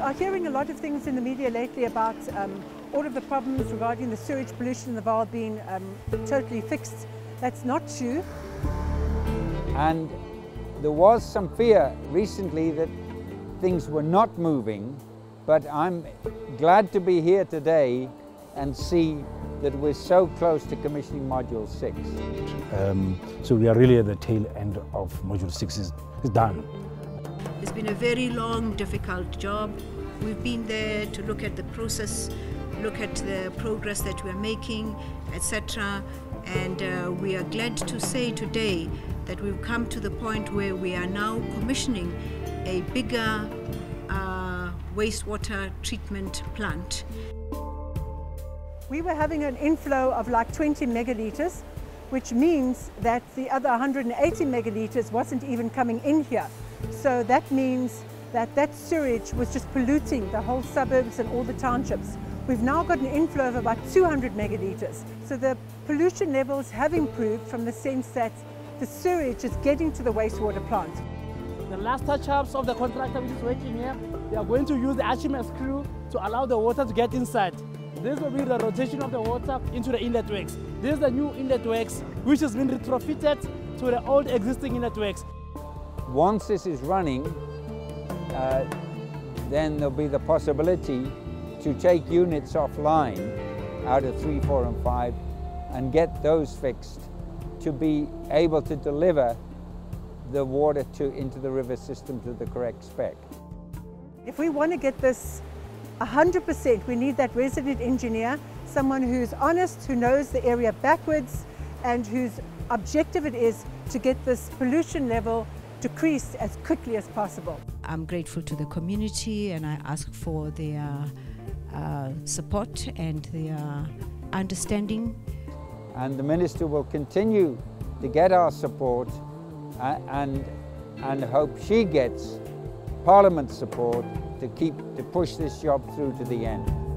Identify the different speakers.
Speaker 1: are hearing a lot of things in the media lately about um, all of the problems regarding the sewage pollution in the Vaal being um, totally fixed. That's not true.
Speaker 2: And there was some fear recently that things were not moving, but I'm glad to be here today and see that we're so close to commissioning Module 6.
Speaker 3: Um, so we are really at the tail end of Module 6 is, is done.
Speaker 4: It's been a very long, difficult job. We've been there to look at the process, look at the progress that we're making, etc. And uh, we are glad to say today that we've come to the point where we are now commissioning a bigger uh, wastewater treatment plant.
Speaker 1: We were having an inflow of like 20 megalitres, which means that the other 180 megalitres wasn't even coming in here. So that means that that sewage was just polluting the whole suburbs and all the townships. We've now got an inflow of about 200 megalitres. So the pollution levels have improved from the sense that the sewage is getting to the wastewater plant.
Speaker 5: The last touch-ups of the contractor which is working here, they are going to use the Archimedes screw to allow the water to get inside. This will be the rotation of the water into the inlet works. This is the new inlet works which has been retrofitted to the old existing inlet works.
Speaker 2: Once this is running, uh, then there'll be the possibility to take units offline out of 3, 4 and 5 and get those fixed to be able to deliver the water to, into the river system to the correct spec.
Speaker 1: If we want to get this 100%, we need that resident engineer, someone who's honest, who knows the area backwards, and whose objective it is to get this pollution level decreased as quickly as possible.
Speaker 4: I'm grateful to the community and I ask for their uh, support and their understanding.
Speaker 2: And the Minister will continue to get our support and, and hope she gets Parliament's support to keep to push this job through to the end.